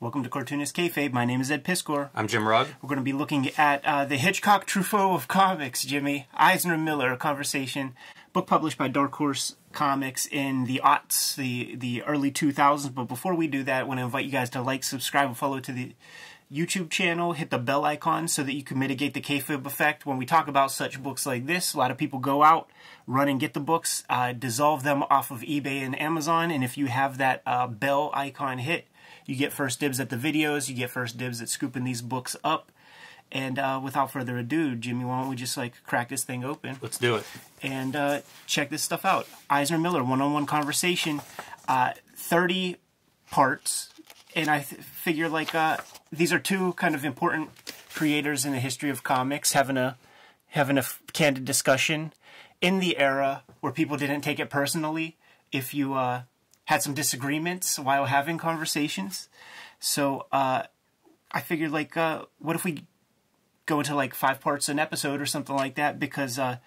Welcome to Cartoonist Kayfabe. My name is Ed Piskor. I'm Jim Rugg. We're going to be looking at uh, the Hitchcock Truffaut of comics, Jimmy. Eisner Miller, a conversation, book published by Dark Horse Comics in the aughts, the, the early 2000s. But before we do that, I want to invite you guys to like, subscribe, and follow to the YouTube channel. Hit the bell icon so that you can mitigate the kayfabe effect. When we talk about such books like this, a lot of people go out, run and get the books, uh, dissolve them off of eBay and Amazon. And if you have that uh, bell icon hit, you get first dibs at the videos. You get first dibs at scooping these books up. And uh, without further ado, Jimmy, why don't we just like crack this thing open? Let's do it. And uh, check this stuff out. Eisner Miller, one-on-one conversation, uh, 30 parts. And I th- figure like uh, these are two kind of important creators in the history of comics having a having a f- candid discussion in the era where people didn't take it personally. If you uh, had some disagreements while having conversations. So uh, I figured, like, uh, what if we go into like five parts an episode or something like that? Because uh,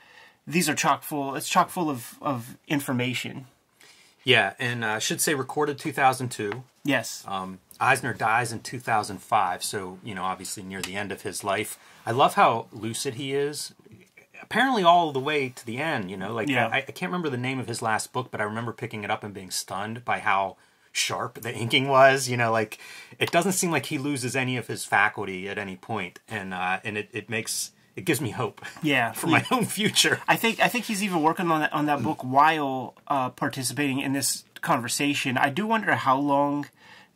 these are chock full. It's chock full of of information. Yeah, and I uh, should say recorded 2002. Yes. Um, Eisner dies in 2005, so you know, obviously near the end of his life. I love how lucid he is apparently all the way to the end. You know, like Yeah. I, I can't remember the name of his last book, but I remember picking it up and being stunned by how sharp the inking was. You know, like it doesn't seem like he loses any of his faculty at any point, and uh, and it, it makes it gives me hope Yeah. for my own future. I think I think he's even working on that on that book while uh, participating in this conversation. I do wonder how long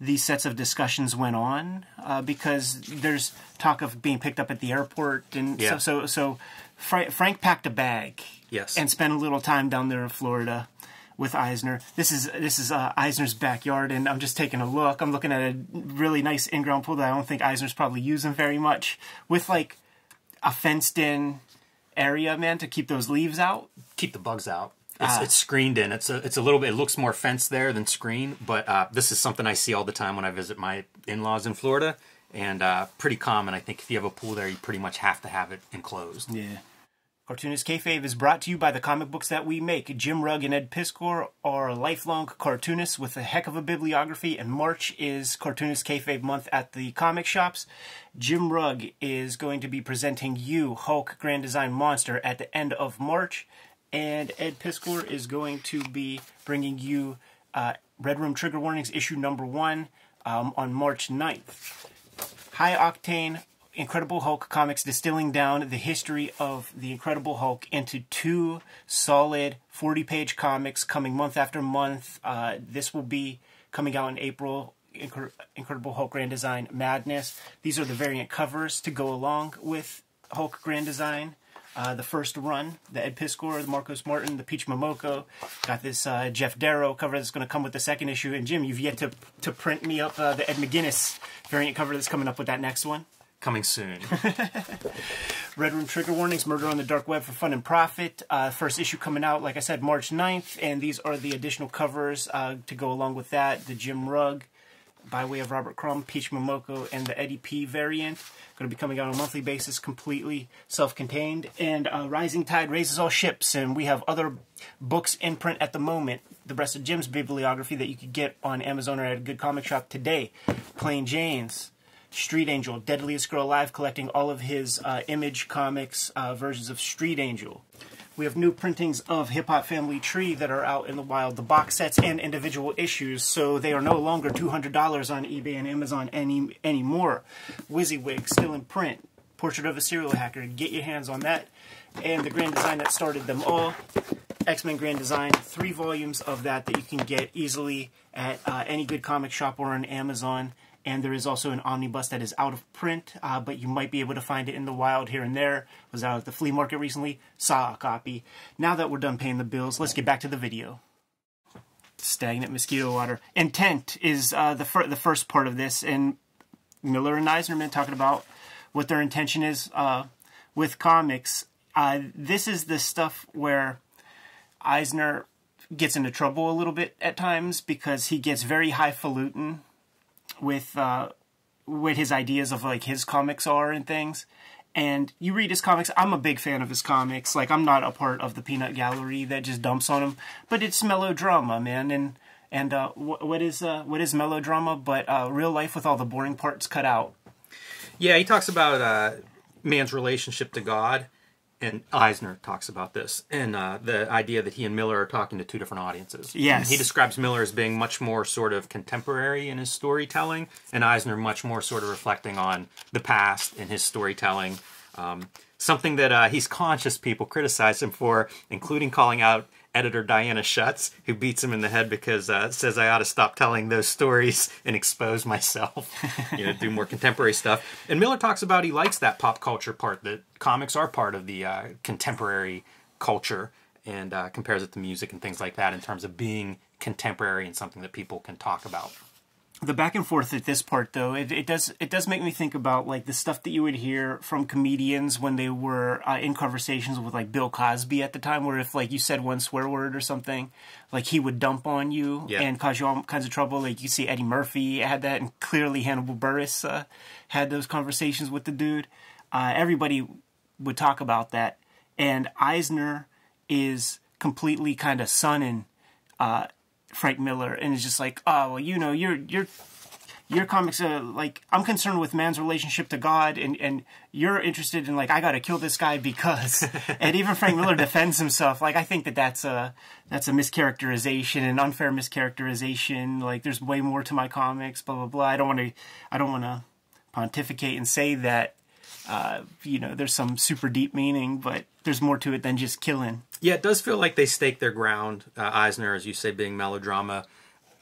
these sets of discussions went on uh, because there's talk of being picked up at the airport and Yeah. so so so Fra- Frank packed a bag Yes. and spent a little time down there in Florida with Eisner. This is this is uh, Eisner's backyard, and I'm just taking a look. I'm looking at a really nice in-ground pool that I don't think Eisner's probably using very much, with like a fenced-in area, man, to keep those leaves out. keep the bugs out. It's, Ah. it's screened in. It's a it's a little bit. It looks more fenced there than screen, but uh, this is something I see all the time when I visit my in laws in Florida, and uh, pretty common. I think if you have a pool there, you pretty much have to have it enclosed. Yeah. Cartoonist Kayfabe is brought to you by the comic books that we make. Jim Rugg and Ed Piskor are lifelong cartoonists with a heck of a bibliography, and March is Cartoonist Kayfabe month at the comic shops. Jim Rugg is going to be presenting you Hulk Grand Design Monster at the end of March, and Ed Piskor is going to be bringing you uh, Red Room Trigger Warnings issue number one um, on March 9th high octane Incredible Hulk comics distilling down the history of the Incredible Hulk into two solid 40 page comics coming month after month. Uh, this will be coming out in April. Incre- Incredible Hulk Grand Design Madness. These are the variant covers to go along with Hulk Grand Design. Uh, the first run, the Ed Piskor, the Marcos Martin, the Peach Momoko. Got this uh, Geof Darrow cover that's going to come with the second issue. And Jim, you've yet to to print me up uh, the Ed McGuinness variant cover that's coming up with that next one. Coming soon. Red Room Trigger Warnings, Murder on the Dark Web for Fun and Profit. Uh, first issue coming out, like I said, March 9th. And these are the additional covers uh, to go along with that. The Jim Rugg, by way of Robert Crumb, Peach Momoko, and the Eddie P variant. Going to be coming out on a monthly basis, completely self-contained. And uh, Rising Tide raises all ships, and we have other books in print at the moment. The rest of Jim's bibliography that you could get on Amazon or at a good comic shop today. Plain Jane's, Street Angel, Deadliest Girl Alive, collecting all of his uh, Image Comics uh, versions of Street Angel. We have new printings of Hip Hop Family Tree that are out in the wild, the box sets and individual issues, so they are no longer $200 on eBay and Amazon any anymore. WYSIWYG, still in print. Portrait of a Serial Hacker, get your hands on that. And the grand design that started them all, X-Men Grand Design, three volumes of that that you can get easily at uh, any good comic shop or on Amazon. And there is also an omnibus that is out of print, uh, but you might be able to find it in the wild here and there. Was out at the flea market recently, saw a copy. Now that we're done paying the bills, let's get back to the video. Stagnant mosquito water. Intent is uh, the fir- the first part of this, and Miller and Eisnerman talking about what their intention is uh, with comics. Uh, this is the stuff where Eisner gets into trouble a little bit at times because he gets very highfalutin with uh, what his ideas of like his comics are and things. And you read his comics. I'm a big fan of his comics. Like I'm not a part of the peanut gallery that just dumps on him, but it's melodrama, man. And And uh, wh- what is uh, what is melodrama? But uh, real life with all the boring parts cut out. Yeah, he talks about uh, man's relationship to God, and Eisner talks about this, and uh, the idea that he and Miller are talking to two different audiences. Yes. he describes Miller as being much more sort of contemporary in his storytelling, and Eisner much more sort of reflecting on the past in his storytelling. Um, something that uh, he's conscious people criticize him for, including calling out editor Diana Schutz, who beats him in the head because uh, says I ought to stop telling those stories and expose myself, you know, do more contemporary stuff. And Miller talks about he likes that pop culture part that comics are part of the uh, contemporary culture, and uh, compares it to music and things like that in terms of being contemporary and something that people can talk about. The back and forth at this part though it, it does it does make me think about like the stuff that you would hear from comedians when they were uh, in conversations with like bill cosby at the time where if like you said one swear word or something like he would dump on you Yeah. and cause you all kinds of trouble. Like you see eddie murphy had that and clearly hannibal buress uh, had those conversations with the dude. Uh, everybody would talk about that. And eisner is completely kind of sunning uh, Frank Miller, and it's just like, oh, well, you know, you're you're your comics are like I'm concerned with man's relationship to God, and and you're interested in like I got to kill this guy because, and even Frank Miller defends himself. Like I think that that's a that's a mischaracterization, an unfair mischaracterization. Like there's way more to my comics, blah blah blah. I don't want to I don't want to pontificate and say that. Uh, you know, there's some super deep meaning, but there's more to it than just killing. Yeah, it does feel like they stake their ground. Uh, Eisner, as you say, being melodrama.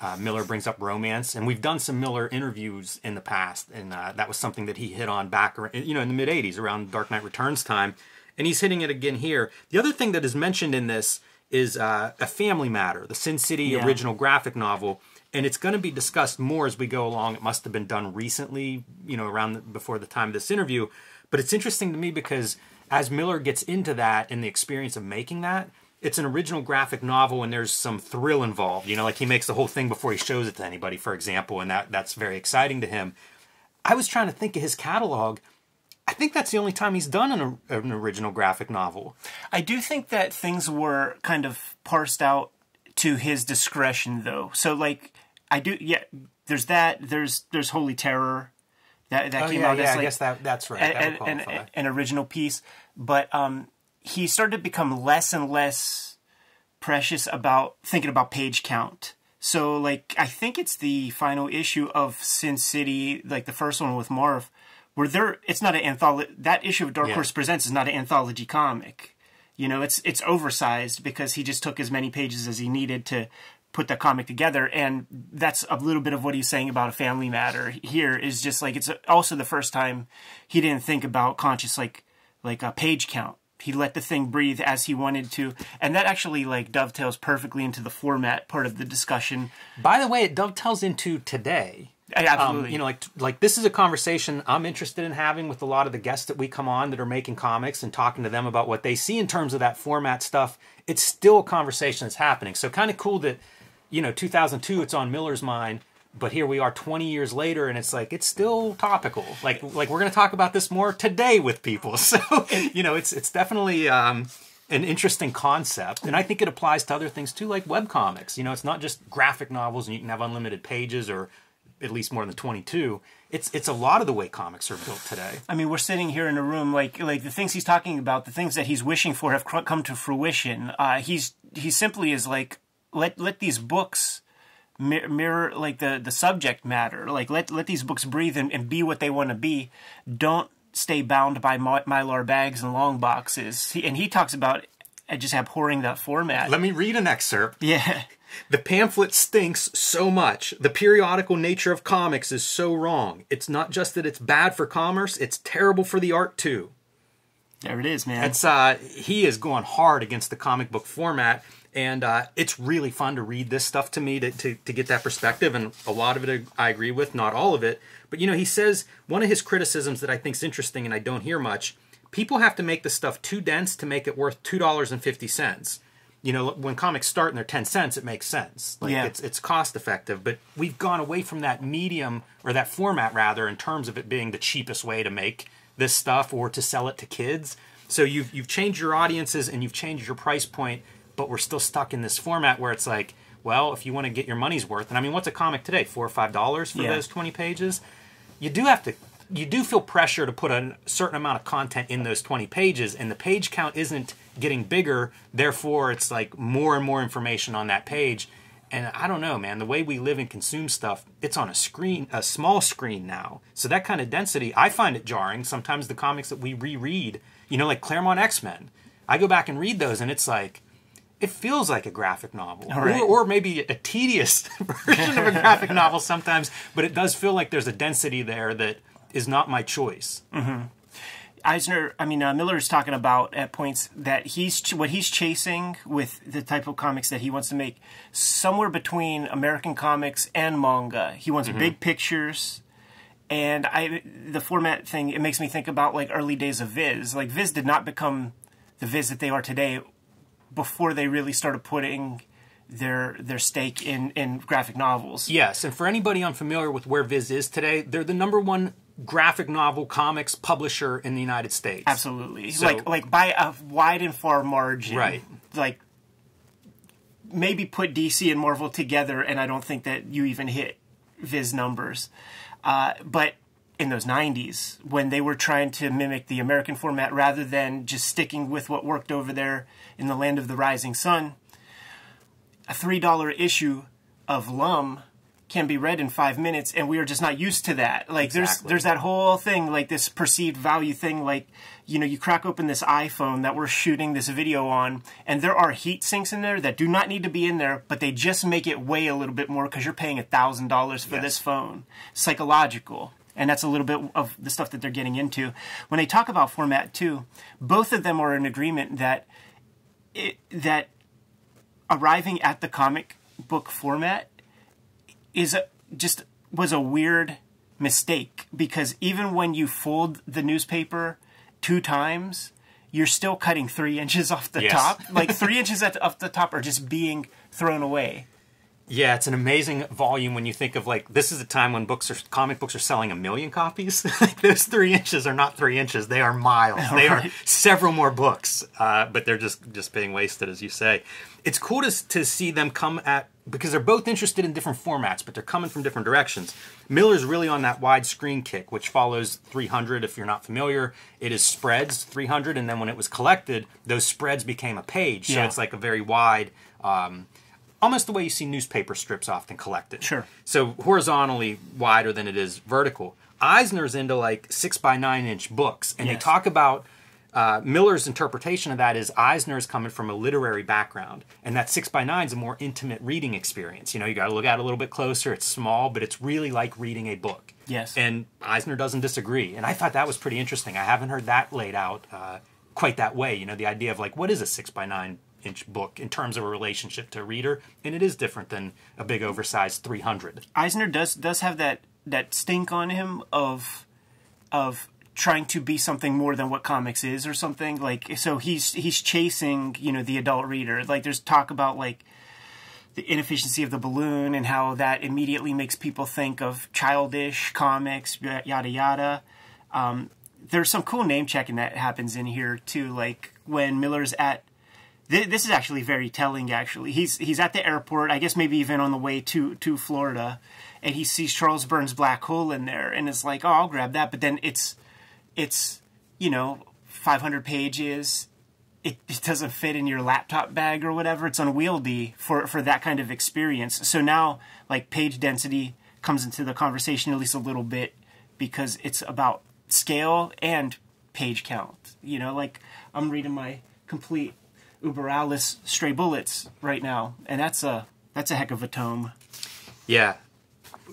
Uh, Miller brings up romance, and we've done some Miller interviews in the past, and uh, that was something that he hit on back, you know, in the mid '80s, around Dark Knight Returns time, and he's hitting it again here. The other thing that is mentioned in this is uh, a Family Matter, the Sin City Yeah. original graphic novel, and it's going to be discussed more as we go along. It must have been done recently, you know, around the, before the time of this interview, but it's interesting to me because as Miller gets into that and the experience of making that, it's an original graphic novel and there's some thrill involved. You know, like he makes the whole thing before he shows it to anybody, for example, and that that's very exciting to him. I was trying to think of his catalog. I think that's the only time he's done an, an original graphic novel. I do think that things were kind of parsed out to his discretion, though. So, like, I do, yeah. There's that. There's there's Holy Terror, that that Oh came yeah, out yeah. as I guess that that's right. That an, would an, an original piece, but um, he started to become less and less precious about thinking about page count. So, like, I think it's the final issue of Sin City, like the first one with Marv, where there it's not an anthology. That issue of Dark Yeah. Horse Presents is not an anthology comic. You know, it's it's oversized because he just took as many pages as he needed to put the comic together, and that's a little bit of what he's saying about a family matter. Here is just like it's also the first time he didn't think about conscious like like a page count. He let the thing breathe as he wanted to, and that actually like dovetails perfectly into the format part of the discussion. By the way, it dovetails into today. Absolutely, Um, you know, like like this is a conversation I'm interested in having with a lot of the guests that we come on that are making comics and talking to them about what they see in terms of that format stuff. It's still a conversation that's happening. So kind of cool that you know 2002 it's on Miller's mind, but here we are 20 years later and it's like it's still topical. Like like we're going to talk about this more today with people. So you know, it's it's definitely um an interesting concept and i think it applies to other things too like web comics you know it's not just graphic novels and you can have unlimited pages or at least more than 22 it's it's a lot of the way comics are built today I mean, we're sitting here in a room like like the things he's talking about, the things that he's wishing for have come to fruition. Uh, he's he simply is like let let these books mi- mirror like the the subject matter. Like let let these books breathe and, and be what they want to be. Don't stay bound by my- mylar bags and long boxes. He, and he talks about just abhorring that format. let me read an excerpt yeah. The pamphlet stinks so much. The periodical nature of comics is so wrong. It's not just that it's bad for commerce, it's terrible for the art too. There it is, man. It's uh he is going hard against the comic book format and uh, it's really fun to read this stuff to me to, to, to get that perspective and a lot of it I agree with not all of it. But you know he says one of his criticisms that I think is interesting and I don't hear much people have to make the stuff too dense to make it worth $2.50 you know when comics start and they're 10 cents it makes sense. Like Yeah. it's it's cost effective but we've gone away from that medium or that format rather in terms of it being the cheapest way to make this stuff or to sell it to kids. So you've you've changed your audiences and you've changed your price point but we're still stuck in this format where it's like Well, if you want to get your money's worth, and I mean, what's a comic today? Four or five dollars for Yeah. those twenty pages. You do have to. You do feel pressure to put a certain amount of content in those 20 pages, and the page count isn't getting bigger. Therefore, it's like more and more information on that page. And I don't know, man, the way we live and consume stuff, it's on a screen, a small screen now. So that kind of density, I find it jarring. Sometimes the comics that we reread, you know, like Claremont X Men, I go back and read those, and it's like, it feels like a graphic novel, right. or, or maybe a tedious version of a graphic novel sometimes. But it does feel like there's a density there that is not my choice. Eisner, I mean, uh, Miller is talking about at points that he's ch- what he's chasing with the type of comics that he wants to make somewhere between American comics and manga. He wants big pictures, and I the format thing it makes me think about like early days of Viz. Like Viz did not become the Viz that they are today before they really started putting their their stake in in graphic novels. Yes, and for anybody unfamiliar with where Viz is today, they're the number one graphic novel comics publisher in the United States. Absolutely. So- like like by a wide and far margin. Right. Like maybe put DC and Marvel together and I don't think that you even hit Viz numbers. Uh, but in those 90s when they were trying to mimic the American format rather than just sticking with what worked over there in the land of the rising sun, a $3 issue of Lum can be read in five minutes and we are just not used to that. Like there's there's that whole thing like this perceived value thing like you know you crack open this iphone that we're shooting this video on and there are heat sinks in there that do not need to be in there but they just make it weigh a little bit more because you're paying a thousand dollars for Yes. this phone. Psychological and that's a little bit of the stuff that they're getting into when they talk about format too both of them are in agreement that it, that arriving at the comic book format is a, just was a weird mistake because even when you fold the newspaper two times, you're still cutting three inches off the Yes. top. Like three inches at off the top are just being thrown away. Yeah, it's an amazing volume when you think of like this is a time when books are comic books are selling a million copies. those three inches are not three inches; they are miles. They are several more books, uh, but they're just just being wasted, as you say. It's cool to to see them come at because they're both interested in different formats, but they're coming from different directions. Miller's really on that wide screen kick, which follows 300. If you're not familiar, it is spreads 300, and then when it was collected, those spreads became a page. So Yeah. it's like a very wide. Um, almost the way you see newspaper strips often collected. Sure. So horizontally wider than it is vertical. Eisner's into like six by nine inch books, and they talk about uh, Miller's interpretation of that is Eisner's coming from a literary background, and that six by nine is a more intimate reading experience. You know, you got to look at it a little bit closer. It's small, but it's really like reading a book. Yes. And Eisner doesn't disagree, and I thought that was pretty interesting. I haven't heard that laid out uh, quite that way. You know, the idea of like what is a six by nine inch book in terms of a relationship to a reader, and it is different than a big oversized three hundred. Eisner does does have that that stink on him of of trying to be something more than what comics is or something like so he's he's chasing you know the adult reader like there's talk about like the inefficiency of the balloon and how that immediately makes people think of childish comics yada yada um, there's some cool name checking that happens in here too like when miller's at Th- this is actually very telling. Actually, he's he's at the airport. I guess maybe even on the way to to Florida, and he sees Charles Burns' Black Hole in there, and it's like, oh, I'll grab that. But then it's it's you know 500 pages. It, it doesn't fit in your laptop bag or whatever. It's unwieldy for for that kind of experience. So now, like page density comes into the conversation at least a little bit because it's about scale and page count. You know, like I'm reading my complete Uber Alles Stray Bullets right now, and that's a that's a heck of a tome. Yeah.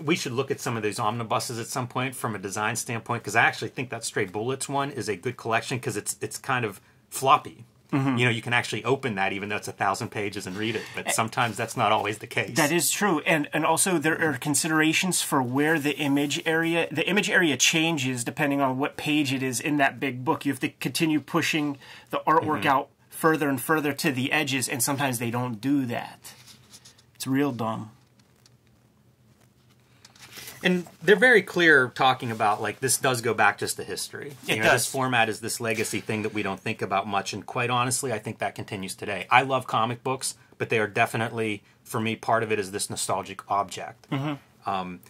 We should look at some of those omnibuses at some point from a design standpoint because I actually think that Stray Bullets one is a good collection because it's it's kind of floppy. Mm-hmm. You know, you can actually open that even though it's a thousand pages and read it, but sometimes that's not always the case. That is true, and and also there are considerations for where the image area the image area changes depending on what page it is in that big book. You have to continue pushing the artwork out further and further to the edges, and sometimes they don't do that. It's real dumb. and they're very clear talking about like this does go back just to history. It you know, does. This format is this legacy thing that we don't think about much, and quite honestly, I think that continues today. I love comic books, but they are definitely for me part of it is this nostalgic object. Mm-hmm. Um,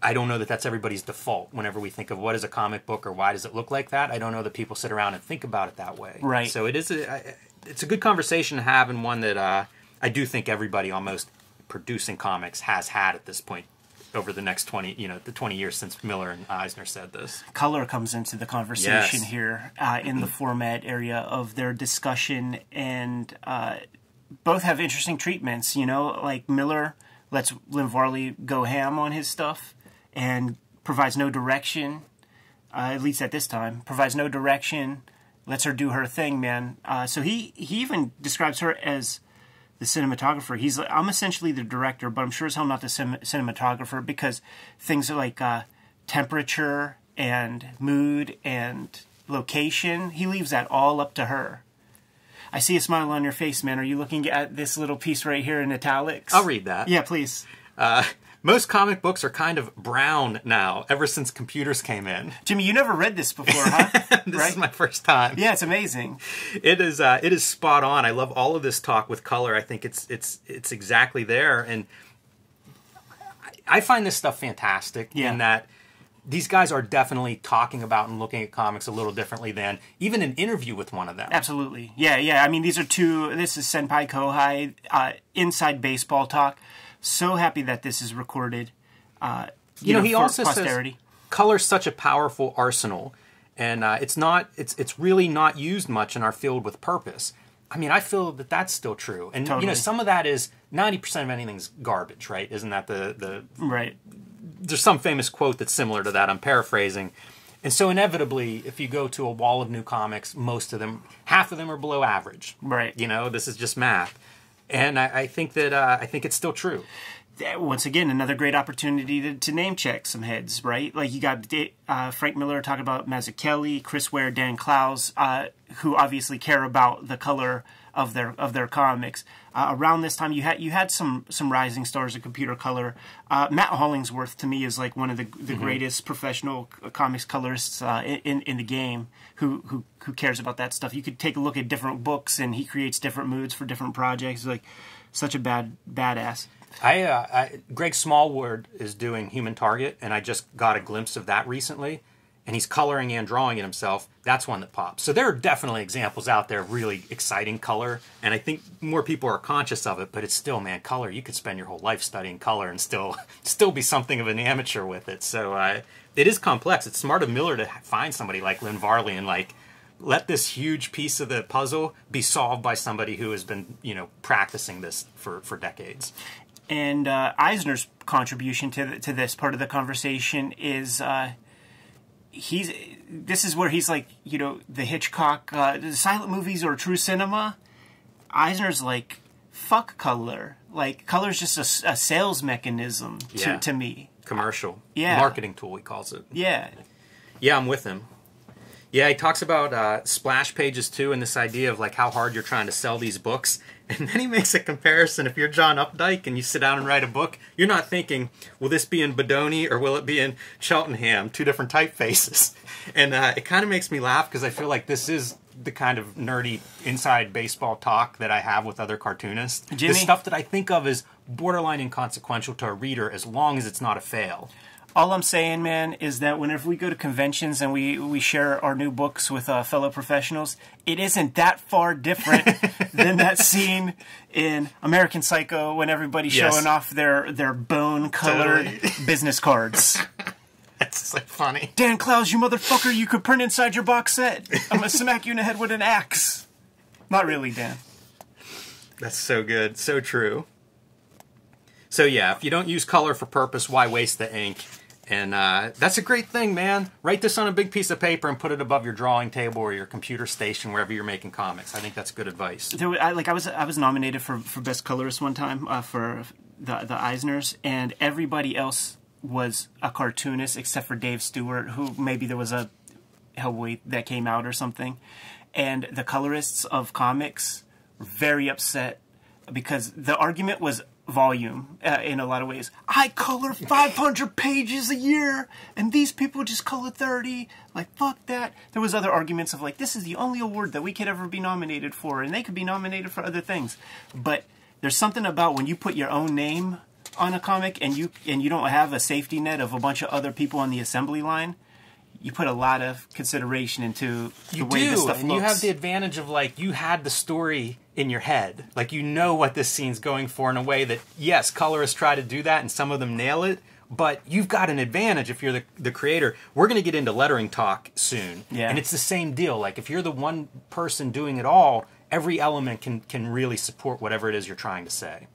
I don't know that that's everybody's default whenever we think of what is a comic book or why does it look like that. I don't know that people sit around and think about it that way. Right. So it is a it's a good conversation to have and one that uh, I do think everybody almost producing comics has had at this point over the next 20 you know the 20 years since Miller and Eisner said this. color comes into the conversation Yes. here uh, in the format area of their discussion, and uh, both have interesting treatments. You know, like Miller lets Lynn Varley go ham on his stuff and provides no direction, uh, at least at this time, provides no direction, lets her do her thing, man. Uh, so he he even describes her as the cinematographer. He's like, I'm essentially the director, but I'm sure as hell not the cin- cinematographer because things like uh, temperature and mood and location, he leaves that all up to her. I see a smile on your face, man. Are you looking at this little piece right here in italics? I'll read that. Yeah, please. Uh, most comic books are kind of brown now ever since computers came in. Jimmy, you never read this before, huh? This right? is my first time. yeah, it's amazing. it is uh, it is spot on. I love all of this talk with color. I think it's it's it's exactly there, and I, find this stuff fantastic Yeah. in that these guys are definitely talking about and looking at comics a little differently than even an interview with one of them. Absolutely. Yeah, yeah. I mean, these are two. This is Senpai Kohai, uh, Inside Baseball Talk. So happy that this is recorded. Uh, You know, he for also posterity. says color's such a powerful arsenal, and uh, it's not it's it's really not used much in our field with purpose. I mean, I feel that that's still true, and you know, some of that is ninety percent of anything's garbage, right? Isn't that the the right. there's some famous quote that's similar to that. I'm paraphrasing. And so inevitably, if you go to a wall of new comics, most of them, half of them are below average. Right. You know, this is just math. And I, I think that uh, I think it's still true. Once again, another great opportunity to, to name check some heads, right? Like you got uh, Frank Miller talking about Mazzucchelli, Chris Ware, Dan Clowes, uh, who obviously care about the color of their of their comics. Uh, around this time, you had you had some some rising stars of computer color. Uh, Matt Hollingsworth to me is like one of the the greatest professional comics colorists uh, in in the game. Who who who cares about that stuff? You could take a look at different books, and he creates different moods for different projects. Like such a bad badass. I, uh, I Greg Smallwood is doing Human Target, and I just got a glimpse of that recently. And he's coloring and drawing it himself. That's one that pops. So there are definitely examples out there, of really exciting color, and I think more people are conscious of it. But it's still, man, color. You could spend your whole life studying color and still, still be something of an amateur with it. So uh, it is complex. It's smart of Miller to find somebody like Lynn Varley and like let this huge piece of the puzzle be solved by somebody who has been, you know, practicing this for for decades. And uh, Eisner's contribution to the, to this part of the conversation is uh, he's this is where he's like you know the Hitchcock uh, the silent movies or true cinema. Eisner's like fuck color. Like color's just a sales mechanism to, Yeah. to me. commercial Yeah. marketing tool he calls it Yeah, yeah i'm with him yeah he talks about uh, splash pages too and this idea of like how hard you're trying to sell these books and then he makes a comparison if you're john updike and you sit down and write a book you're not thinking will this be in bodoni or will it be in cheltenham two different typefaces and uh, it kind of makes me laugh because i feel like this is the kind of nerdy inside baseball talk that I have with other cartoonists. Jimmy? The stuff that I think of as borderline inconsequential to a reader as long as it's not a fail. All I'm saying, man, is that whenever we go to conventions and we, we share our new books with uh, fellow professionals, it isn't that far different than that scene in American Psycho when everybody's Yes. showing off their, their bone colored Totally. business cards. It's like funny. Dan Clowes, you motherfucker, you could print inside your box set. I'm gonna smack you in the head with an axe. Not really, Dan. That's so good. So true. So yeah, if you don't use color for purpose, why waste the ink? And uh, that's a great thing, man. Write this on a big piece of paper and put it above your drawing table or your computer station wherever you're making comics. I think that's good advice. There, I, like I was, I was nominated for, for best colorist one time uh, for the the Eisners, and everybody else was a cartoonist except for Dave Stewart, who maybe there was a Hellboy that came out or something, and the colorists of comics were very upset because the argument was volume uh, in a lot of ways. I color 500 pages a year, and these people just color 30. Like, fuck that. There was other arguments of like, this is the only award that we could ever be nominated for, and they could be nominated for other things. But there's something about when you put your own name on a comic and you and you don't have a safety net of a bunch of other people on the assembly line. You put a lot of consideration into the way do, this stuff and looks. you have the advantage of like you had the story in your head, like you know what this scene's going for in a way that yes, colorists try to do that, and some of them nail it. But you've got an advantage if you're the, the creator. We're going to get into lettering talk soon, Yeah. and it's the same deal. Like if you're the one person doing it all, every element can can really support whatever it is you're trying to say.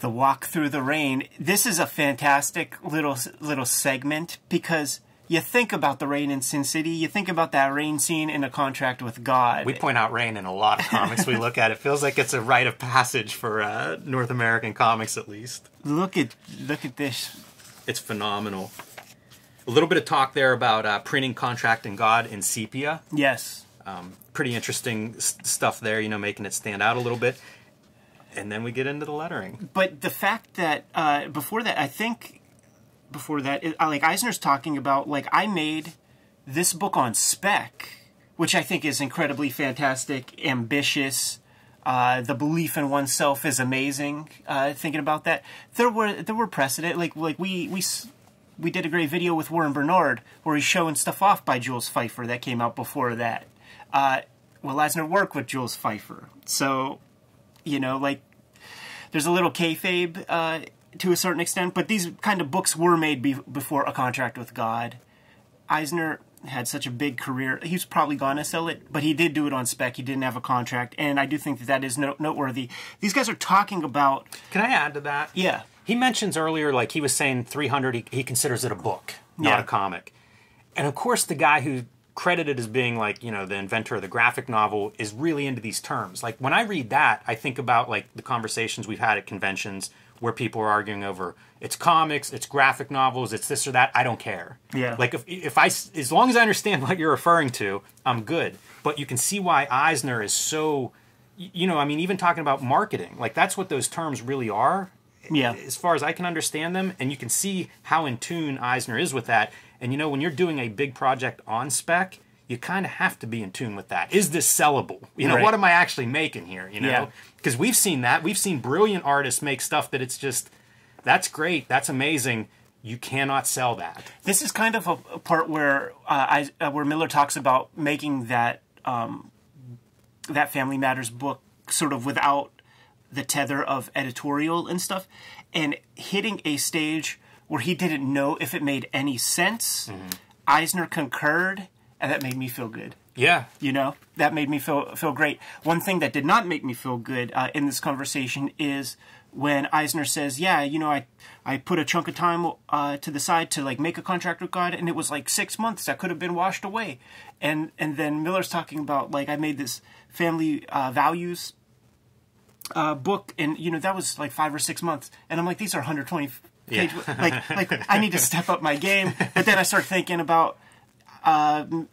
the walk through the rain. This is a fantastic little little segment because you think about the rain in Sin City, you think about that rain scene in a contract with God. We point out rain in a lot of comics we look at. It feels like it's a rite of passage for uh, North American comics, at least. look at look at this. It's phenomenal. A little bit of talk there about uh, printing contract and God in sepia. Yes. Pretty interesting s- stuff there, you know, making it stand out a little bit. And then we get into the lettering. But the fact that uh, before that, I think before that, it, like Eisner's talking about, like I made this book on spec, which I think is incredibly fantastic, ambitious. Uh, the belief in oneself is amazing. Uh, thinking about that, there were there were precedent. Like like we we we did a great video with Warren Bernard where he's showing stuff off by Jules Feiffer that came out before that. Uh, well, Eisner worked with Jules Feiffer, so you know, like there's a little kayfabe uh, to a certain extent, but these kind of books were made be- before A Contract with God. Eisner had such a big career; he was probably gonna sell it, but he did do it on spec. He didn't have a contract, and I do think that that is no- noteworthy. These guys are talking about, Can I add to that? yeah, He mentions earlier, like he was saying 300, he, he considers it a book, not Yeah. a comic. And of course, the guy who credited as being like, you know, the inventor of the graphic novel is really into these terms. Like when I read that, I think about like the conversations we've had at conventions where people are arguing over it's comics, it's graphic novels, it's this or that. I don't care. Yeah. Like if, if I, as long as I understand what you're referring to, I'm good. But you can see why Eisner is so, you know, I mean, even talking about marketing, like that's what those terms really are yeah, as far as I can understand them, and you can see how in tune Eisner is with that. And you know, when you're doing a big project on spec, you kind of have to be in tune with that. Is this sellable? You know, Right. what am I actually making here? You know, because we've seen that. We've seen brilliant artists make stuff that it's just that's great, that's amazing. You cannot sell that. this is kind of a, a part where uh, I, uh, where Miller talks about making that um, that Family Matters book sort of without the tether of editorial and stuff, and hitting a stage where he didn't know if it made any sense. Eisner concurred, and that made me feel good. Yeah, You know, that made me feel feel great. One thing that did not make me feel good uh, in this conversation is when Eisner says, "Yeah, you know, I I put a chunk of time uh, to the side to like make a contract with God, and it was like six months that could have been washed away." And and then Miller's talking about like I made this family uh, values uh, book, and you know that was like five or six months, and I'm like, these are 120 page, like like I need to step up my game. But then I start thinking about Um,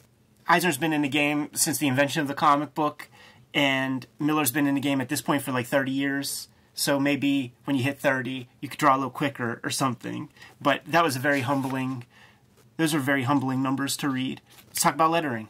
Eisner's been in the game since the invention of the comic book, and Miller's been in the game at this point for like 30 years. So maybe when you hit 30, you could draw a little quicker or something. But that was a very humbling. Those are very humbling numbers to read. Let's talk about lettering.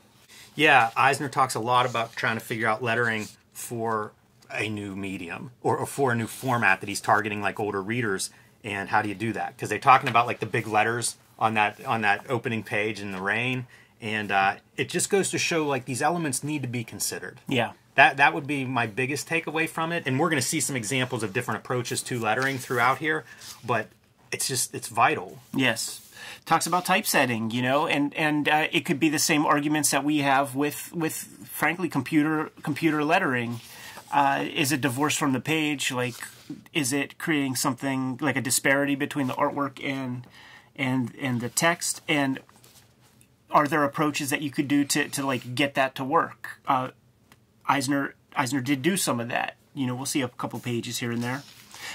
Yeah, Eisner talks a lot about trying to figure out lettering for a new medium or, or for a new format that he's targeting like older readers and how do you do that because they're talking about like the big letters on that on that opening page in the rain and uh, it just goes to show like these elements need to be considered Yeah. that that would be my biggest takeaway from it and we're going to see some examples of different approaches to lettering throughout here but it's just it's vital Yes. Talks about typesetting, you know, and and uh, it could be the same arguments that we have with with frankly computer computer lettering. Uh, is it divorced from the page? Like, is it creating something like a disparity between the artwork and and and the text? And are there approaches that you could do to to like get that to work? Uh, Eisner Eisner did do some of that. You know, we'll see a couple pages here and there.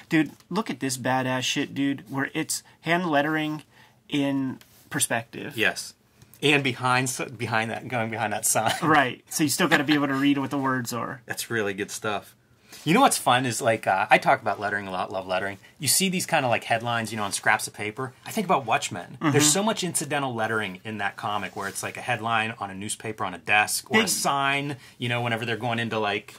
Dude, look at this badass shit, dude, where it's hand lettering in perspective. yes and behind behind that going behind that sign Right. So you still got to be able to read what the words are. That's really good stuff. You know what's fun is like uh, I talk about lettering a lot, love lettering. You see these kind of like headlines, you know, on scraps of paper. I think about Watchmen. Mm-hmm. There's so much incidental lettering in that comic where it's like a headline on a newspaper on a desk or They- a sign. You know, whenever they're going into like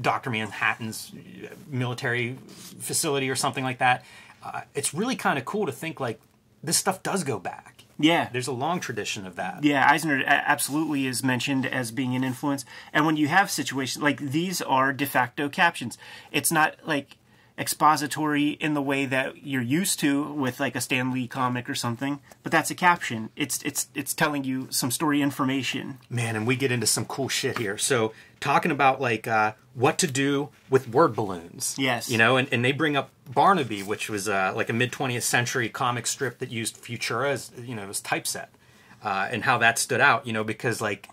Doctor Manhattan's uh, military facility or something like that. Uh, it's really kind of cool to think like this stuff does go back. Yeah. There's a long tradition of that. Yeah, Eisner absolutely is mentioned as being an influence. And when you have situations like these are de facto captions. It's not like expository in the way that you're used to with like a Stan Lee comic or something, but that's a caption. It's it's it's telling you some story information. Man, and we get into some cool shit here. So talking about like uh, what to do with word balloons. Yes. You know, and, and they bring up Barnaby, which was uh, like a mid 20th century comic strip that used Futura as you know as typeset, uh, and how that stood out. You know, because like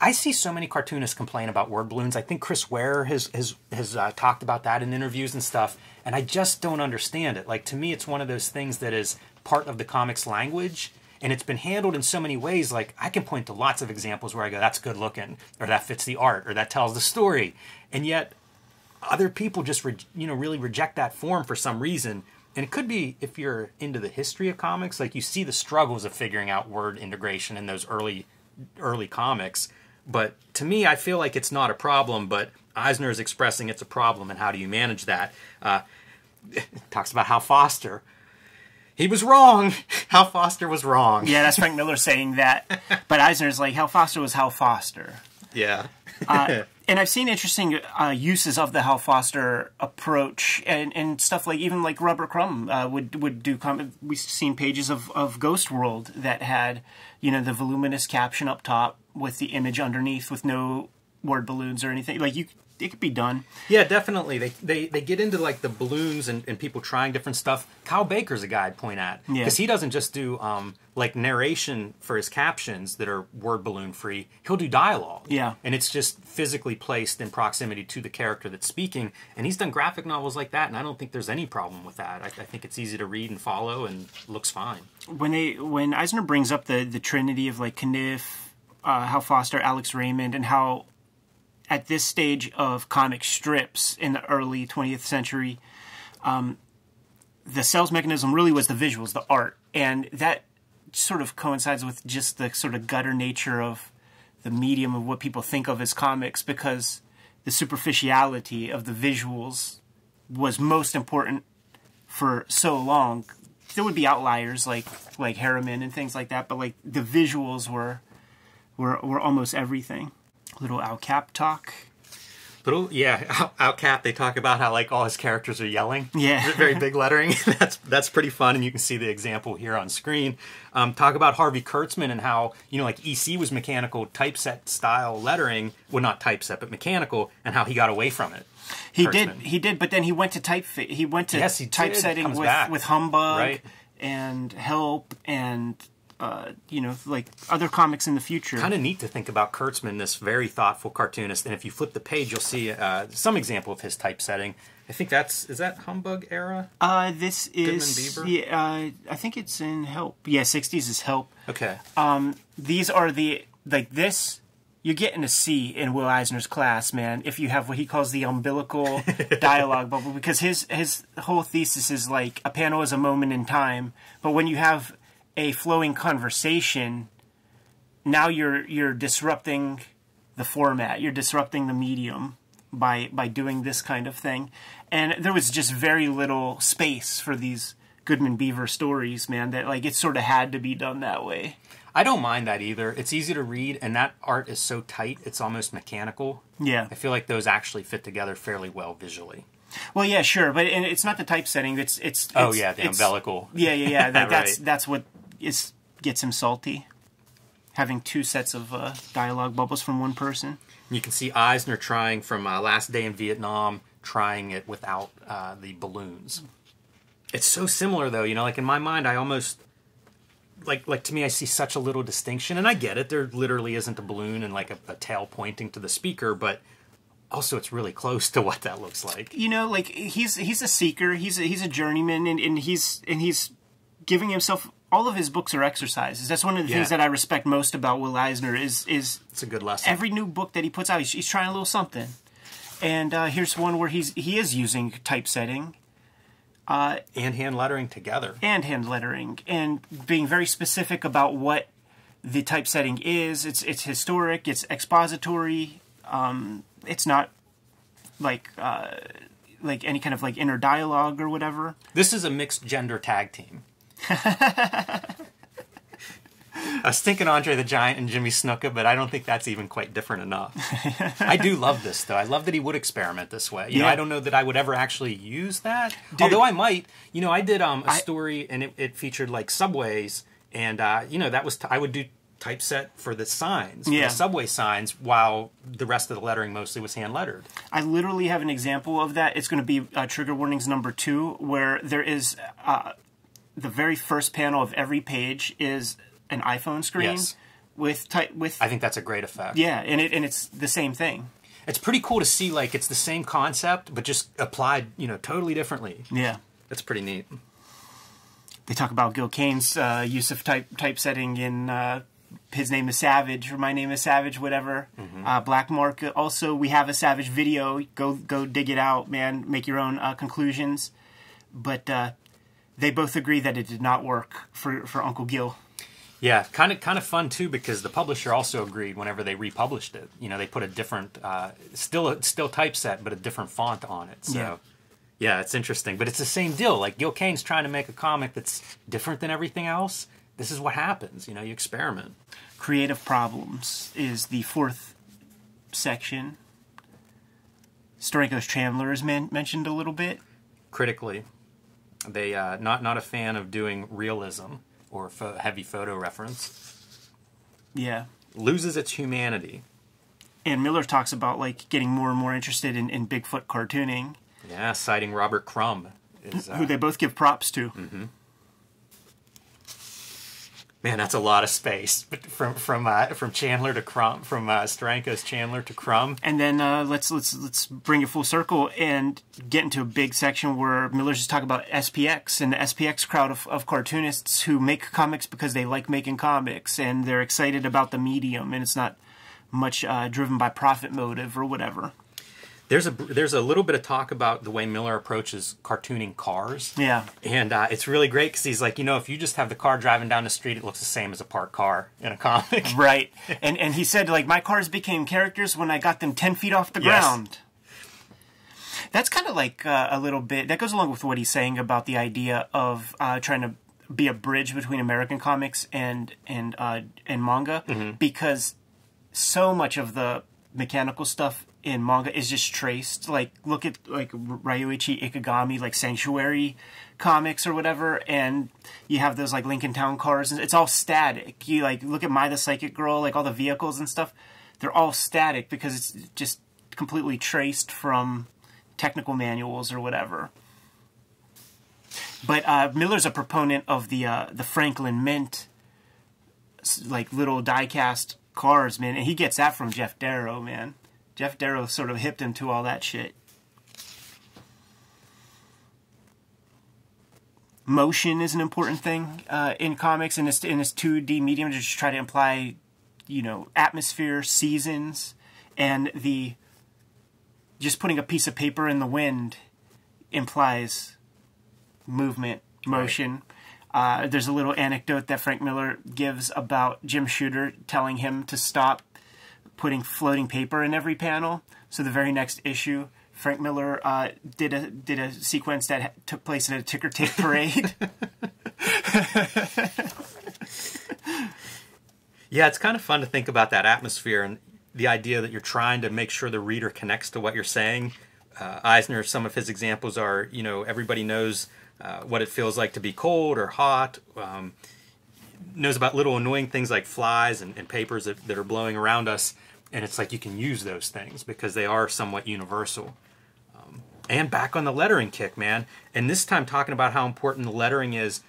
I see so many cartoonists complain about word balloons. I think Chris Ware has has has uh, talked about that in interviews and stuff, and I just don't understand it. Like to me, it's one of those things that is part of the comics language, and it's been handled in so many ways. Like I can point to lots of examples where I go, "That's good looking," or "That fits the art," or "That tells the story," and yet other people just re- you know really reject that form for some reason. And it could be if you're into the history of comics, like you see the struggles of figuring out word integration in those early early comics. But to me, I feel like it's not a problem. But Eisner is expressing it's a problem, and how do you manage that? Uh, talks about how Foster. He was wrong. Hal Foster was wrong. Yeah, that's Frank Miller saying that. But Eisner's like Hal Foster was Hal Foster. Yeah. Uh, and I've seen interesting uh, uses of the Hal Foster approach and, and stuff like even like Robert Crumb uh, would would do. Com- we've seen pages of, of Ghost World that had you know the voluminous caption up top with the image underneath with no word balloons or anything. Like you, it could be done. Yeah, definitely. They they, they get into like the balloons and, and people trying different stuff. Kyle Baker's a guy I'd point at Yeah. because he doesn't just do um, like narration for his captions that are word balloon free. He'll do dialogue. Yeah. and it's just physically placed in proximity to the character that's speaking. And he's done graphic novels like that, and I don't think there's any problem with that. I, I think it's easy to read and follow, and looks fine. when they when Eisner brings up the the trinity of like Caniff, uh, Hal Foster, Alex Raymond, and how at this stage of comic strips in the early 20th century, um, the sales mechanism really was the visuals, the art, and that sort of coincides with just the sort of gutter nature of the medium of what people think of as comics because the superficiality of the visuals was most important for so long. There would be outliers like like Herriman and things like that, but like the visuals were were were almost everything. Little Al Capp talk. Little yeah, out, outcap. They talk about how like all his characters are yelling. Yeah. very big lettering. that's that's pretty fun, and you can see the example here on screen. Um, talk about Harvey Kurtzman and how you know like EC was mechanical typeset style lettering. Well, not typeset, but mechanical, and how he got away from it. He did he did, but then he went to type he went to Yes, he typesetting with back. with Humbug Right. and Help and uh, you know like other comics in the future. Kind of neat to think about Kurtzman, this very thoughtful cartoonist. And if you flip the page, you'll see uh, some example of his typesetting. I think that's is that Humbug era. uh, this is yeah, uh, I think it's in Help. Yeah, sixties is Help. Okay. Um, these are the like this you're getting a C in Will Eisner's class, man. If you have what he calls the umbilical dialogue bubble, because his his whole thesis is like a panel is a moment in time, but when you have a flowing conversation, now you're you're disrupting the format, you're disrupting the medium by by doing this kind of thing, and there was just very little space for these Goodman Beaver stories, man. That like it sort of had to be done that way. I don't mind that either. It's easy to read, and that art is so tight, it's almost mechanical. Yeah. I feel like those actually fit together fairly well visually. Well, yeah, sure, but and it's not the typesetting. It's it's. Oh it's- yeah, the umbilical. Yeah, yeah, yeah. That, That's that's what is gets him salty. Having two sets of uh, dialogue bubbles from one person. You can see Eisner trying from uh, Last Day in Vietnam, trying it without uh, the balloons. It's so similar, though. You know, like in my mind, I almost like like to me, I see such a little distinction, and I get it. There literally isn't a balloon and like a, a tail pointing to the speaker, but also it's really close to what that looks like. You know, like he's he's a seeker. He's a, he's a journeyman, and, and he's and he's giving himself. All of his books are exercises. That's one of the Yeah. things that I respect most about Will Eisner. Is is It's a good lesson. every new book that he puts out, he's, he's trying a little something. And uh, here's one where he's he is using typesetting and hand lettering together. and hand lettering and being very specific about what the typesetting is. It's it's historic. It's expository. Um, it's not like uh, like any kind of like inner dialogue or whatever. This is a mixed gender tag team. I was thinking Andre the Giant and Jimmy Snuka, but I don't think that's even quite different enough. I do love this though. I love that he would experiment this way. You know, Yeah. I don't know that I would ever actually use that. Although I might. You know, I did um, a I- story and it, it featured like subways, and uh, you know that was t- I would do typeset for the signs, for Yeah. the subway signs, while the rest of the lettering mostly was hand lettered. I literally have an example of that. It's going to be uh, trigger warnings number two, where there is uh, the very first panel of every page is an iPhone screen Yes. with type with I think that's a great effect. yeah, and it and it's the same thing. It's pretty cool to see like it's the same concept, but just applied, you know, totally differently. Yeah. That's pretty neat. they talk about Gil Kane's uh, use of type typesetting in uh, his name is Savage or my name is Savage, whatever. Uh, Black Mark. Also, we have a Savage video. Go go dig it out, man. Make your own uh, conclusions. But uh, they both agree that it did not work for for Uncle Gil. Yeah, kind of kind of fun too because the publisher also agreed whenever they republished it. You know, they put a different, uh, still a, still typeset, but a different font on it. So. Yeah. Yeah. it's interesting, but it's the same deal. Like Gil Kane's trying to make a comic that's different than everything else. This is what happens. You know, you experiment. Creative problems is the fourth section. Steranko's Chandler is men- mentioned a little bit. Critically, they uh, not not a fan of doing realism or pho- heavy photo reference. Yeah. Loses its humanity. And Miller talks about like getting more and more interested in, in Bigfoot cartooning. Yeah, citing Robert Crumb. Is, uh, who they both give props to. Man, that's a lot of space. But from from uh, from Chandler to Crumb, from uh, Steranko's Chandler to Crumb. And then uh, let's let's let's bring it full circle and get into a big section where Miller's just talking about SPX and the SPX crowd of, of cartoonists who make comics because they like making comics and they're excited about the medium and it's not much uh, driven by profit motive or whatever. There's a there's a little bit of talk about the way Miller approaches cartooning cars. Yeah, And uh, it's really great because he's like, you know, if you just have the car driving down the street, it looks the same as a parked car in a comic. right. and and he said like my cars became characters when I got them ten feet off the Yes. ground. That's kind of like uh, a little bit. That goes along with what he's saying about the idea of uh, trying to be a bridge between American comics and and uh, and manga, because so much of the mechanical stuff in manga is just traced. Like look at like Ryoichi Ikegami like Sanctuary comics or whatever, and you have those like Lincoln Town cars, and it's all static. You like look at Mai the Psychic Girl, like all the vehicles and stuff, they're all static because it's just completely traced from technical manuals or whatever. But uh, Miller's a proponent of the uh, the Franklin Mint, like little diecast cars, man, and he gets that from Geof Darrow, man. Geof Darrow sort of hipped him to all that shit. Motion is an important thing uh, in comics, and it's in this two D medium to just try to imply, you know, atmosphere, seasons, and the just putting a piece of paper in the wind implies movement, motion. Uh, there's a little anecdote that Frank Miller gives about Jim Shooter telling him to stop putting floating paper in every panel. So the very next issue, Frank Miller uh, did a did a sequence that ha- took place in a ticker tape parade. Yeah, it's kind of fun to think about that atmosphere and the idea that you're trying to make sure the reader connects to what you're saying. Uh, Eisner, some of his examples are, you know, everybody knows uh, what it feels like to be cold or hot, um, knows about little annoying things like flies and, and papers that, that are blowing around us. And it's like you can use those things because they are somewhat universal. Um, and back on the lettering kick, man. And this time talking about how important the lettering is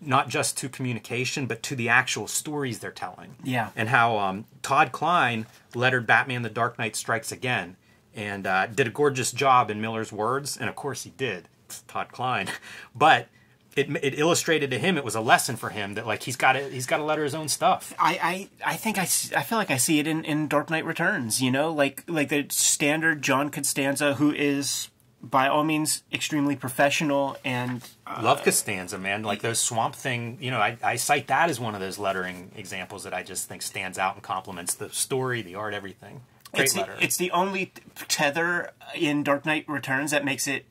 not just to communication, but to the actual stories they're telling. Yeah. And how um, Todd Klein lettered Batman The Dark Knight Strikes Again and uh, did a gorgeous job in Miller's words. And of course he did. Todd Klein. But it, it illustrated to him it was a lesson for him that like he's got to he's got to letter his own stuff. I, I, I think I, I feel like I see it in, in Dark Knight Returns, you know, like like the standard John Costanza, who is by all means extremely professional and uh, Love Costanza, man. Like those Swamp Thing, you know, I, I cite that as one of those lettering examples that I just think stands out and complements the story, the art, everything. Great it's the, letter. it's the only tether in Dark Knight Returns that makes it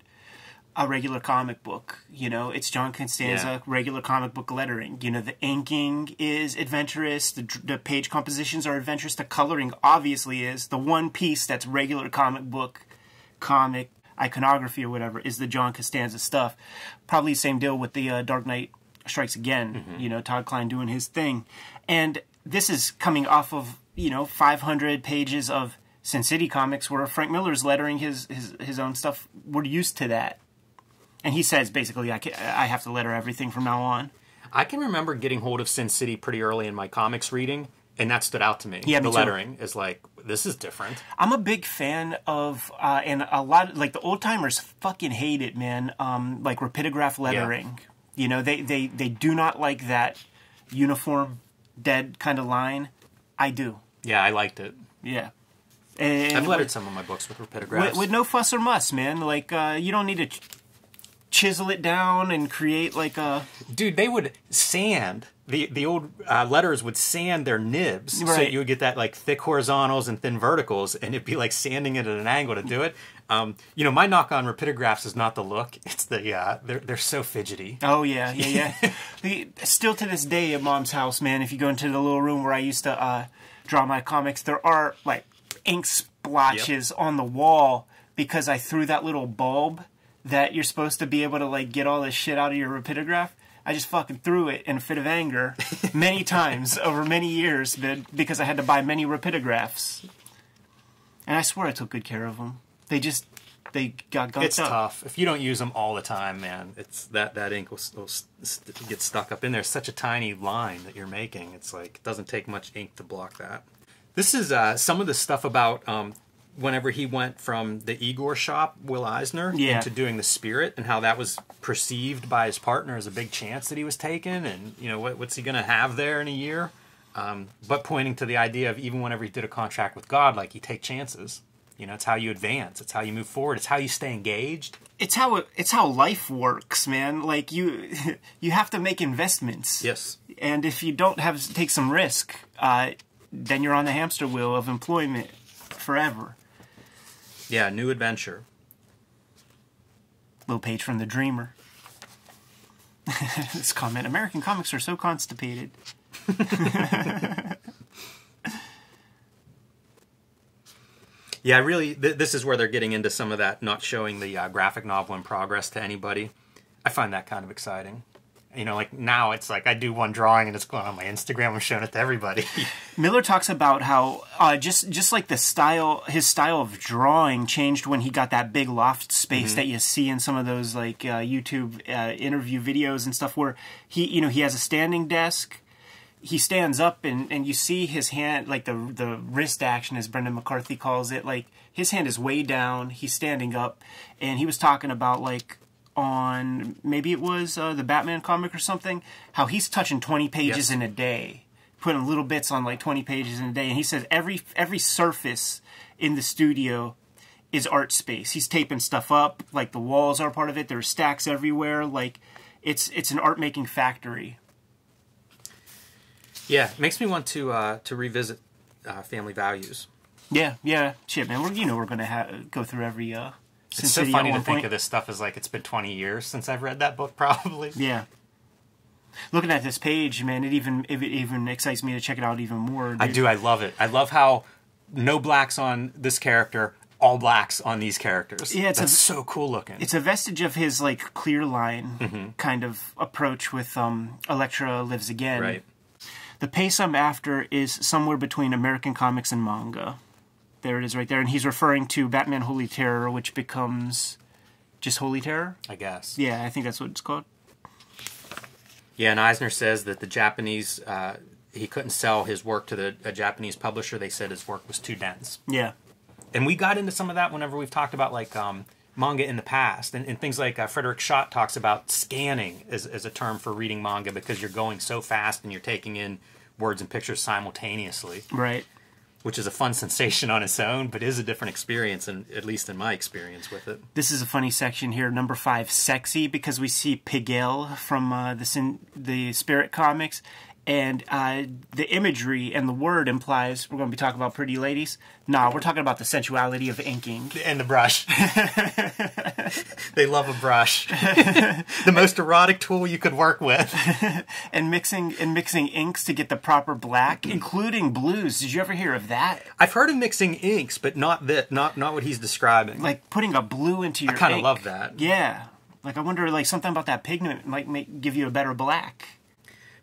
a regular comic book. You know, it's John Costanza, Yeah. regular comic book lettering. You know, the inking is adventurous, the, the page compositions are adventurous, the coloring obviously is. The one piece that's regular comic book, comic iconography or whatever is the John Costanza stuff. Probably the same deal with the uh, Dark Knight Strikes Again. You know, Todd Klein doing his thing, and this is coming off of you know 500 pages of Sin City comics where Frank Miller's lettering his his his own stuff. We're used to that, and he says basically I ca I have to letter everything from now on. I can remember getting hold of Sin City pretty early in my comics reading, and that stood out to me. Yeah, me the too. lettering is like this is different. I'm a big fan of, uh, and a lot like the old timers fucking hate it, man. Um, like rapidograph lettering. You know, they, they they do not like that uniform, dead kind of line. I do. Yeah, I liked it. Yeah. And I've lettered some of my books with rapidographs. with, with no fuss or muss, man. Like uh, you don't need to chisel it down and create like a Dude, they would sand the the old uh, letters would sand their nibs, so you would get that like thick horizontals and thin verticals, and it'd be like sanding it at an angle to do it. Um, you know, my knock on rapidographs is not the look; it's the uh, they're they're so fidgety. Oh yeah, yeah, yeah. the, still to this day at mom's house, man. If you go into the little room where I used to uh, draw my comics, there are like ink splotches on the wall because I threw that little bulb that you're supposed to be able to like get all this shit out of your rapidograph. I just fucking threw it in a fit of anger many times over many years because I had to buy many rapidographs. And I swear I took good care of them. They just they got gunked It's up. tough if you don't use them all the time, man. It's that that ink will, will st- get stuck up in there. It's such a tiny line that you're making. It's like it doesn't take much ink to block that. This is uh, some of the stuff about um, whenever he went from the Iger shop, Will Eisner, Yeah. into doing the Spirit, and how that was perceived by his partner as a big chance that he was taking, and you know what, what's he going to have there in a year? Um, but pointing to the idea of even whenever he did a contract with God, like you take chances. You know, it's how you advance. It's how you move forward. It's how you stay engaged. it's how it, it's how life works, man. Like you you have to make investments. Yes. And if you don't have take some risk, uh, then you're on the hamster wheel of employment forever. Yeah, new adventure. Little page from the Dreamer. this comment: American comics are so constipated. Yeah, really, th- this is where they're getting into some of that, not showing the uh, graphic novel in progress to anybody. I find that kind of exciting. You know, like now it's like I do one drawing and it's going on my Instagram. I'm showing it to everybody. Miller talks about how uh, just just like the style, his style of drawing changed when he got that big loft space that you see in some of those like uh, YouTube uh, interview videos and stuff, where he you know he has a standing desk. He stands up and, and you see his hand like the the wrist action as Brendan McCarthy calls it like his hand is way down he's standing up and he was talking about like on maybe it was uh, the Batman comic or something how he's touching 20 pages Yes. in a day. Putting little bits on like 20 pages in a day. And he says every every surface in the studio is art space. He's taping stuff up like the walls are part of it. There's stacks everywhere. Like it's it's an art making factory. Yeah, makes me want to uh, to revisit uh, Family Values. yeah yeah. Shit man we're you know we're gonna ha- go through every uh It's so funny to think point. of this stuff as like it's been 20 years since I've read that book, probably. yeah looking at this page man it even it even excites me to check it out even more I do. I love it. I love how no blacks on this character, all blacks on these characters. Yeah, it's a- so cool looking. it's a vestige of his like clear line Mm-hmm. kind of approach with um Elektra Lives Again. right. The pace I'm after is somewhere between American comics and manga. There it is right there. And he's referring to Batman Holy Terror, which becomes just Holy Terror. I guess. Yeah, I think that's what it's called. Yeah, and Eisner says that the Japanese uh, he couldn't sell his work to the a Japanese publisher. They said his work was too dense. Yeah. And we got into some of that whenever we've talked about like um, manga in the past, and, and things like uh, Frederik Schodt talks about scanning as, as a term for reading manga because you're going so fast and you're taking in words and pictures simultaneously, Right. Which is a fun sensation on its own, but is a different experience, and at least in my experience with it. This is a funny section here, number five, sexy, because we see P'Gell from uh, the Sin- the Spirit comics, and uh, the imagery and the word implies we're going to be talking about pretty ladies. Nah, we're talking about the sensuality of inking. And the brush. they love a brush. the most erotic tool you could work with. and mixing and mixing inks to get the proper black, including blues. Did you ever hear of that? I've heard of mixing inks, but not that, not not what he's describing. Like putting a blue into your. I kind of love that. Yeah, like I wonder, like something about that pigment might make give you a better black.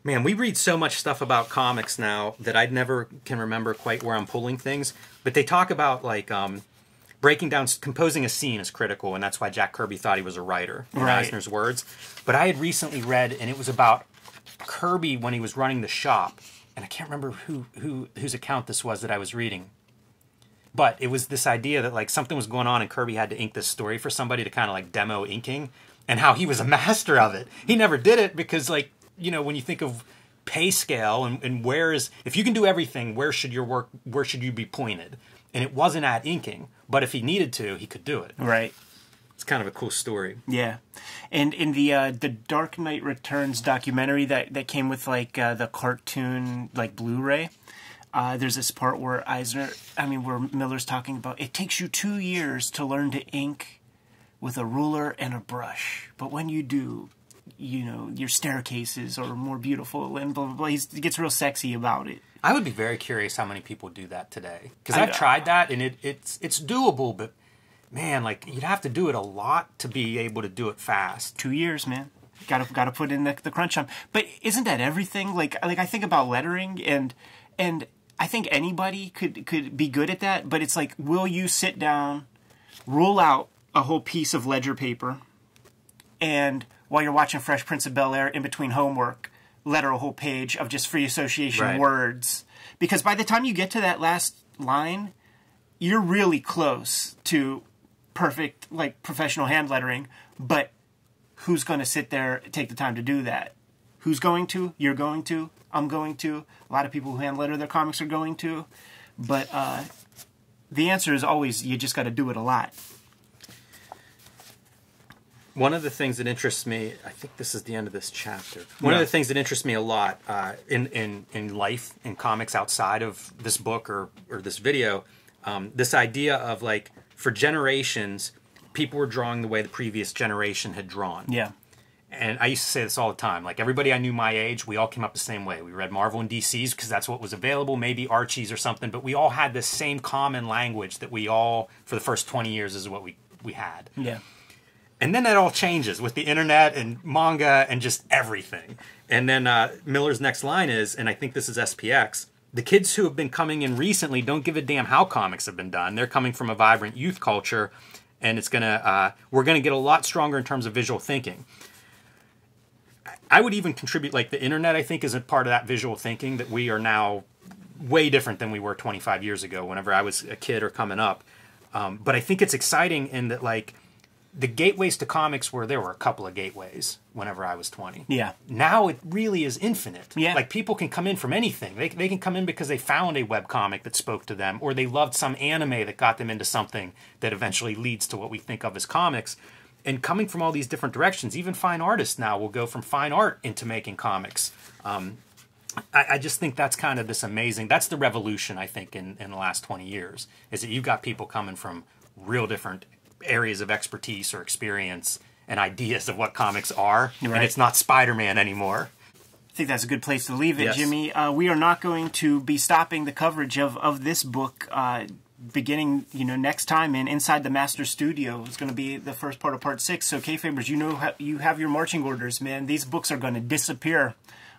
Man, we read so much stuff about comics now that I never can remember quite where I'm pulling things. But they talk about like um, breaking down, composing a scene is critical, and that's why Jack Kirby thought he was a writer. In Right. Eisner's words. But I had recently read, and it was about Kirby when he was running the shop, and I can't remember who who whose account this was that I was reading. But it was this idea that like something was going on, and Kirby had to ink this story for somebody to kind of like demo inking, and how he was a master of it. He never did it because like you know when you think of pay scale and, and where is if you can do everything, where should your work where should you be pointed? And it wasn't at inking, but if he needed to, he could do it. Right. It's kind of a cool story. Yeah, and in the uh, the Dark Knight Returns documentary that that came with like uh, the cartoon like Blu-ray, uh, there's this part where Eisner, I mean, where Miller's talking about it takes you two years to learn to ink with a ruler and a brush, but when you do, you know your staircases are more beautiful and blah blah blah. He's, he gets real sexy about it. I would be very curious how many people do that today because I've tried that and it, it's it's doable, but man, like you'd have to do it a lot to be able to do it fast. two years, man. Got to got to put in the, the crunch time. But isn't that everything? Like like I think about lettering and and I think anybody could could be good at that. But it's like, will you sit down, roll out a whole piece of ledger paper, and while you're watching Fresh Prince of Bel Air in between homework, letter a whole page of just free association Right. words? Because by the time you get to that last line, you're really close to perfect like professional hand lettering but who's going to sit there take the time to do that? Who's going to? You're going to. I'm going to. A lot of people who hand letter their comics are going to. But uh, the answer is always you just got to do it a lot One of the things that interests me, I think this is the end of this chapter. One Yeah. of the things that interests me a lot uh, in in in life in comics outside of this book or or this video, um, this idea of like for generations, people were drawing the way the previous generation had drawn. yeah and I used to say this all the time. Like everybody I knew my age, we all came up the same way. We read Marvel and DC's because that's what was available, maybe Archie's or something, but we all had this same common language that we all, for the first 20 years, is what we, we had. yeah And then that all changes with the internet and manga and just everything. And then uh, Miller's next line is, and I think this is SPX. The kids who have been coming in recently don't give a damn how comics have been done. They're coming from a vibrant youth culture, and it's gonna uh, we're gonna get a lot stronger in terms of visual thinking. I would even contribute like the internet. I think is a part of that visual thinking that we are now way different than we were 25 years ago. Whenever I was a kid or coming up, um, but I think it's exciting in that like the gateways to comics were there were a couple of gateways whenever I was 20. yeah Now it really is infinite. Yeah. Like people can come in from anything. They, they can come in because they found a web comic that spoke to them or they loved some anime that got them into something that eventually leads to what we think of as comics. And coming from all these different directions, even fine artists now will go from fine art into making comics. Um, I, I just think that's kind of this amazing. That's the revolution I think in, in the last twenty years is that you've got people coming from real different areas of expertise or experience and ideas of what comics are, and it's not Spider Man anymore. I think that's a good place to leave it, Yes. Jimmy. Uh, we are not going to be stopping the coverage of, of this book uh, beginning, you know, next time. And inside the Master Studio is going to be the first part of Part Six. So, Kayfabers, you know, you have your marching orders, man. These books are going to disappear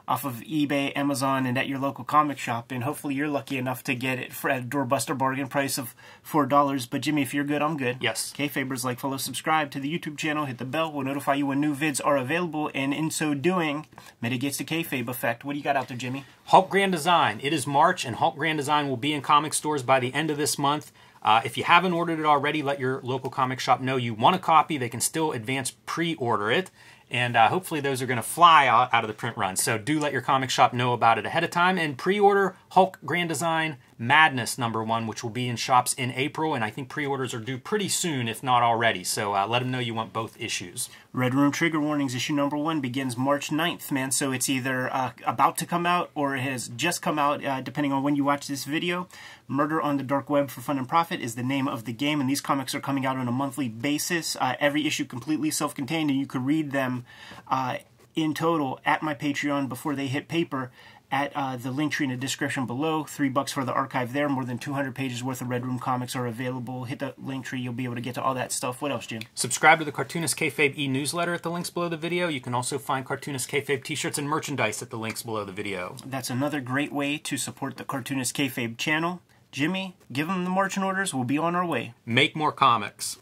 off of eBay, Amazon, and at your local comic shop. And hopefully, you're lucky enough to get it for at a doorbuster bargain price of four dollars. But Jimmy, if you're good, I'm good. Yes. Kayfabers, like, follow, subscribe to the YouTube channel, hit the bell. We'll notify you when new vids are available, and in so doing, mitigates the kayfabe effect. What do you got out there, Jimmy? Hulk Grand Design. It is March, and Hulk Grand Design will be in comic stores by the end of this month. Uh, if you haven't ordered it already, let your local comic shop know you want a copy. They can still advance pre-order it and uh, hopefully those are going to fly out, out of the print run. So do let your comic shop know about it ahead of time and pre-order Hulk Grand Design Madness number one, which will be in shops in April, and I think pre-orders are due pretty soon, if not already. So uh, let them know you want both issues. Red Room Trigger Warnings issue number one begins March 9th, man. So it's either uh, about to come out or it has just come out, uh, depending on when you watch this video. Murder on the Dark Web for Fun and Profit is the name of the game, and these comics are coming out on a monthly basis. Uh, every issue completely self-contained, and you can read them uh, in total at my Patreon before they hit paper at uh, the link tree in the description below. Three bucks for the archive there. More than 200 pages worth of Red Room comics are available. Hit the link tree. You'll be able to get to all that stuff. What else, Jim? Subscribe to the Cartoonist Kayfabe e-newsletter at the links below the video. You can also find Cartoonist Kayfabe t-shirts and merchandise at the links below the video. That's another great way to support the Cartoonist Kayfabe channel. Jimmy, give them the marching orders. We'll be on our way. Make more comics.